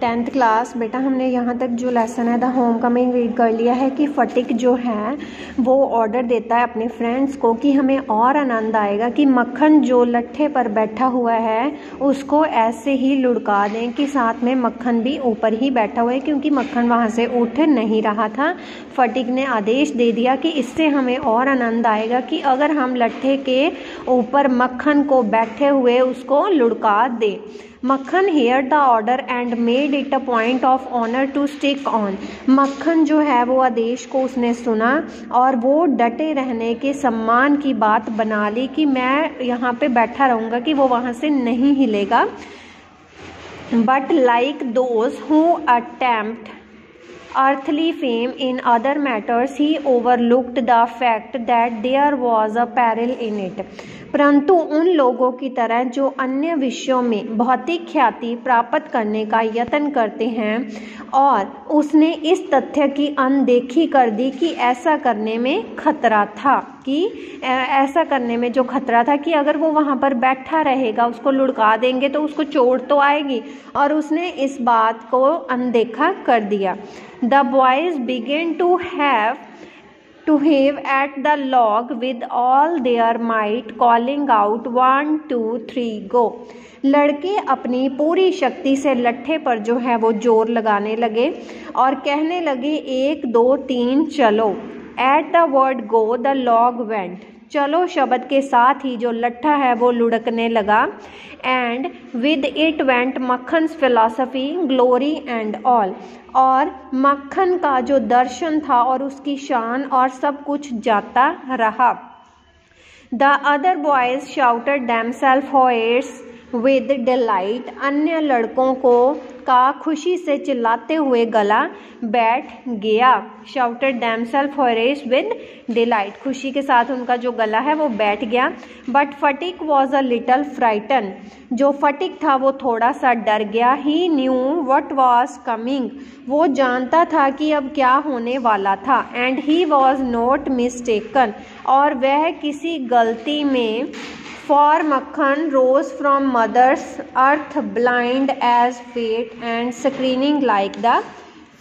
Tenth class, बेटा हमने यहाँ तक जो लेसन है द होम कमिंग रीड कर लिया है कि फटिक जो है, वो ऑर्डर देता है अपने फ्रेंड्स को कि हमें और आनंद आएगा कि मक्खन जो लट्ठे पर बैठा हुआ है, उसको ऐसे ही लुढ़का दें कि साथ में मक्खन भी ऊपर ही बैठा हुआ है, क्योंकि मक्खन वहाँ से उठ नहीं रहा था। फटिक ने आदेश दे दिया कि इससे हमें और आनंद आएगा कि अगर हम लट्ठे के ऊपर मक्खन को बैठे हुए उसको लुढ़का दें। Makhan heard the order and made it a point of honour to stick on Makhan जो है वो आदेश को उसने सुना और वो डटे रहने के सम्मान की बात बना ली कि मैं यहाँ पे बैठा रहूँगा कि वो वहाँ से नहीं हिलेगा. But like those who attempt earthly fame in other matters, he overlooked the fact that there was a peril in it. परंतु उन लोगों की तरह जो अन्य विषयों में भौतिक ख्याति प्राप्त करने का यत्न करते हैं और उसने इस तथ्य की अनदेखी कर दी कि ऐसा करने में खतरा था कि ऐसा करने में जो खतरा था कि अगर वो वहाँ पर बैठा रहेगा, उसको लुढ़का देंगे तो उसको चोट तो आएगी और उसने इस बात को अनदेखा कर दिया। The boys began to have to heave at the log with all their might, calling out, one, two, three, go. लड़के अपनी पूरी शक्ति से लट्ठे पर जो है वो ज़ोर लगाने लगे और कहने लगे, एक, दो, तीन, चलो. At the word go the log went चलो शब्द के साथ ही जो लट्ठा है वो लुढ़कने लगा। एंड विद इट वेंट मक्खन फिलासफी ग्लोरी एंड ऑल और मक्खन का जो दर्शन था और उसकी शान और सब कुछ जाता रहा। The other boys shouted themselves hoarse with delight अन्य लड़कों को का खुशी से चिल्लाते हुए गला बैठ गया। Shouted themselves hoarse with delight खुशी के साथ उनका जो गला है वो बैठ गया। But Phatik was a little frighten जो फटिक था वो थोड़ा सा डर गया। He knew what was coming वो जानता था कि अब क्या होने वाला था। And he was not mistaken और वह किसी गलती में For Makhan rose from mother's earth, blind as fate and screaming like the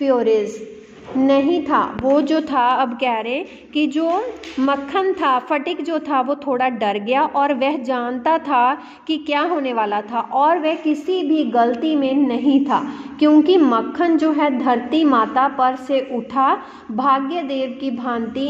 furies. नहीं था। वो जो था, अब कह रहे कि जो मक्खन था, फटिक जो था, वो थोड़ा डर गया और वह जानता था कि क्या होने वाला था और वह किसी भी गलती में नहीं था। क्योंकि मक्खन जो है, धरती माता पर से उठा। भाग्य देव की भांति